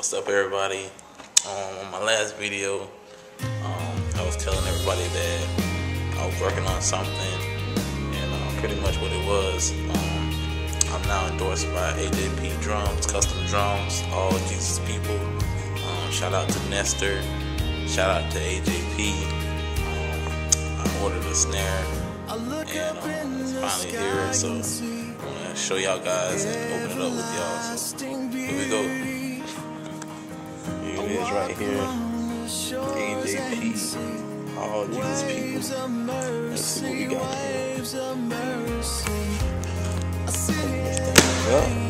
What's up, everybody? Um, on my last video, um, I was telling everybody that I was working on something, and uh, pretty much what it was. Um, I'm now endorsed by AJP Drums, Custom Drums, all Jesus people. Um, shout out to Nestor. Shout out to AJP. Um, I ordered a snare, and um, it's finally here. So I'm gonna show y'all guys and open it up with y'all. So here we go. Is right here. AJP. All Jesus people. Let's see what we got here. Open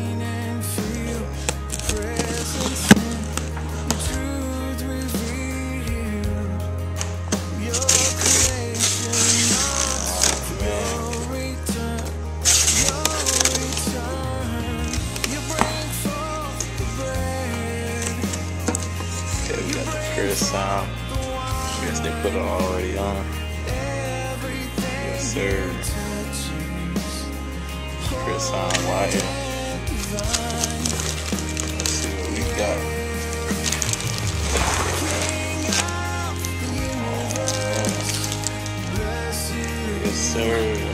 Chris sound. I guess they put it already on. Yes, sir. Chris um, sound wire. Let's see what we got. Yes, sir.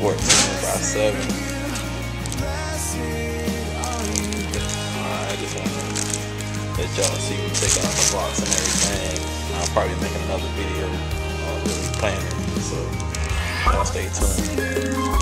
Support 7 by 7 Alright, just want to let y'all see me take out the box and everything. I'll probably make another video uh, really planning, so y'all stay tuned.